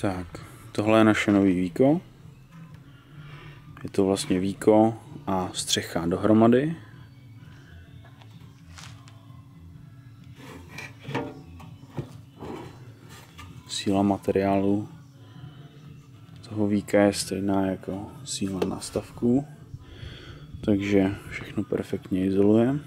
Tak, tohle je naše nový víko. Je to vlastně víko a střecha dohromady. Síla materiálu toho víka je stejná jako síla nastavků, takže všechno perfektně izoluje.